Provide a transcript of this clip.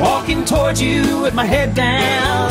Walking towards you with my head down.